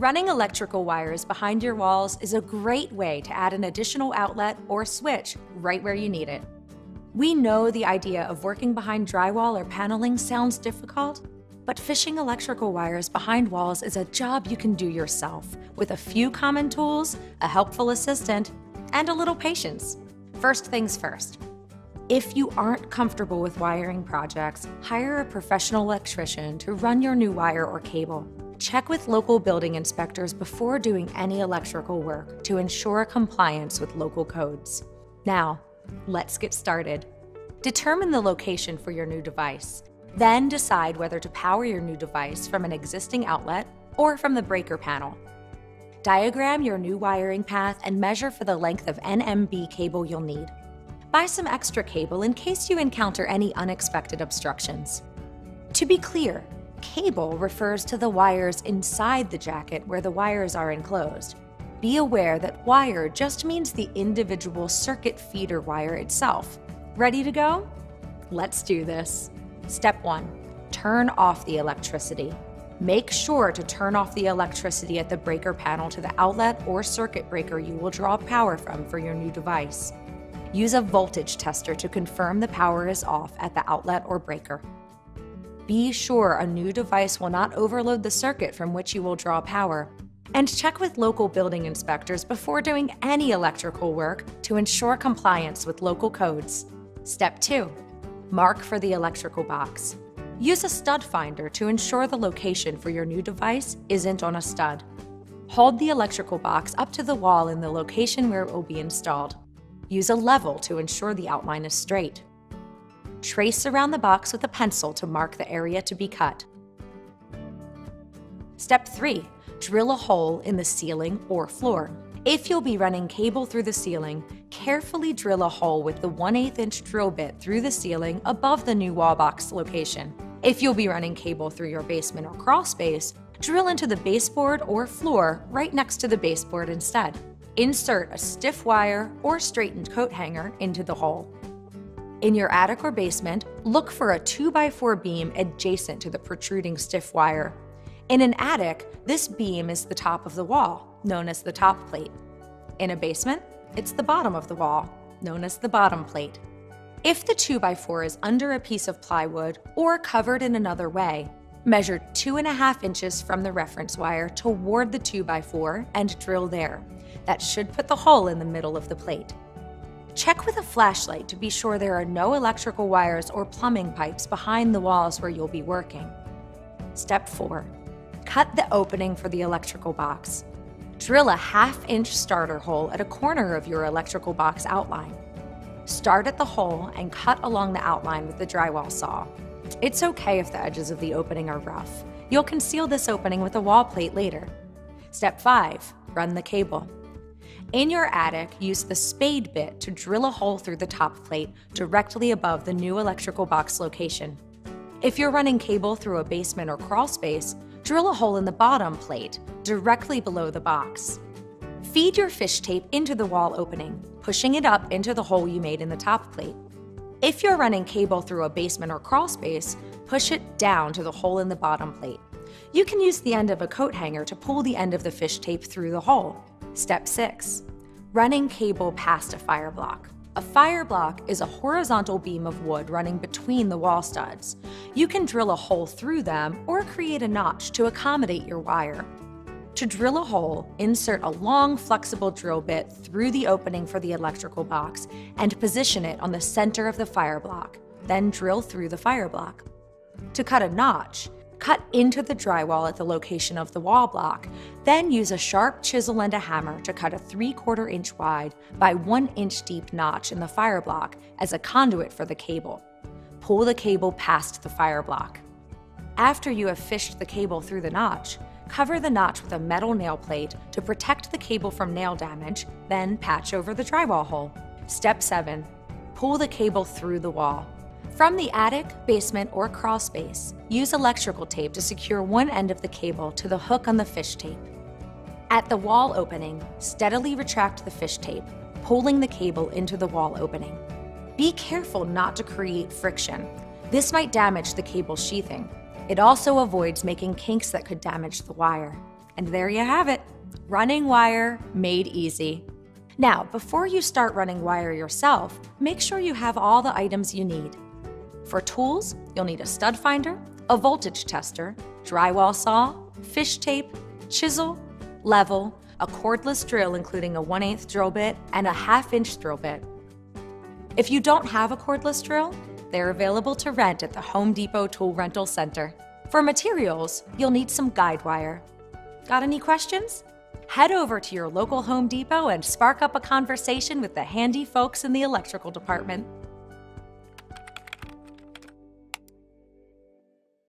Running electrical wires behind your walls is a great way to add an additional outlet or switch right where you need it. We know the idea of working behind drywall or paneling sounds difficult, but fishing electrical wires behind walls is a job you can do yourself with a few common tools, a helpful assistant, and a little patience. First things first. If you aren't comfortable with wiring projects, hire a professional electrician to run your new wire or cable. Check with local building inspectors before doing any electrical work to ensure compliance with local codes. Now, Let's get started. Determine the location for your new device. Then decide whether to power your new device from an existing outlet or from the breaker panel. Diagram your new wiring path and measure for the length of NMB cable you'll need. Buy some extra cable in case you encounter any unexpected obstructions. To be clear, cable refers to the wires inside the jacket where the wires are enclosed be aware that wire just means the individual circuit feeder wire itself. Ready to go? Let's do this. Step 1. Turn off the electricity. Make sure to turn off the electricity at the breaker panel to the outlet or circuit breaker you will draw power from for your new device. Use a voltage tester to confirm the power is off at the outlet or breaker. Be sure a new device will not overload the circuit from which you will draw power and check with local building inspectors before doing any electrical work to ensure compliance with local codes. Step 2. Mark for the electrical box. Use a stud finder to ensure the location for your new device isn't on a stud. Hold the electrical box up to the wall in the location where it will be installed. Use a level to ensure the outline is straight. Trace around the box with a pencil to mark the area to be cut. Step 3 drill a hole in the ceiling or floor. If you'll be running cable through the ceiling, carefully drill a hole with the 1 8 inch drill bit through the ceiling above the new wall box location. If you'll be running cable through your basement or crawl space, drill into the baseboard or floor right next to the baseboard instead. Insert a stiff wire or straightened coat hanger into the hole. In your attic or basement, look for a 2x4 beam adjacent to the protruding stiff wire in an attic, this beam is the top of the wall, known as the top plate. In a basement, it's the bottom of the wall, known as the bottom plate. If the 2x4 is under a piece of plywood or covered in another way, measure 2.5 inches from the reference wire toward the 2x4 and drill there. That should put the hole in the middle of the plate. Check with a flashlight to be sure there are no electrical wires or plumbing pipes behind the walls where you'll be working. Step 4 cut the opening for the electrical box. Drill a half inch starter hole at a corner of your electrical box outline. Start at the hole and cut along the outline with the drywall saw. It's okay if the edges of the opening are rough. You'll conceal this opening with a wall plate later. Step 5. Run the cable. In your attic, use the spade bit to drill a hole through the top plate directly above the new electrical box location. If you're running cable through a basement or crawl space, drill a hole in the bottom plate, directly below the box. Feed your fish tape into the wall opening, pushing it up into the hole you made in the top plate. If you're running cable through a basement or crawl space, push it down to the hole in the bottom plate. You can use the end of a coat hanger to pull the end of the fish tape through the hole. Step 6. Running cable past a fire block. A fire block is a horizontal beam of wood running between the wall studs. You can drill a hole through them or create a notch to accommodate your wire. To drill a hole, insert a long flexible drill bit through the opening for the electrical box and position it on the center of the fire block, then drill through the fire block. To cut a notch, cut into the drywall at the location of the wall block, then use a sharp chisel and a hammer to cut a 3 quarter inch wide by 1 inch deep notch in the fire block as a conduit for the cable. Pull the cable past the fire block. After you have fished the cable through the notch, cover the notch with a metal nail plate to protect the cable from nail damage, then patch over the drywall hole. Step 7. Pull the cable through the wall. From the attic, basement, or crawl space, use electrical tape to secure one end of the cable to the hook on the fish tape. At the wall opening, steadily retract the fish tape, pulling the cable into the wall opening. Be careful not to create friction. This might damage the cable sheathing. It also avoids making kinks that could damage the wire. And there you have it running wire made easy. Now, before you start running wire yourself, make sure you have all the items you need. For tools, you'll need a stud finder, a voltage tester, drywall saw, fish tape, chisel, level, a cordless drill including a 1 8 drill bit, and a half inch drill bit. If you don't have a cordless drill, they're available to rent at the Home Depot Tool Rental Center. For materials, you'll need some guide wire. Got any questions? Head over to your local Home Depot and spark up a conversation with the handy folks in the electrical department.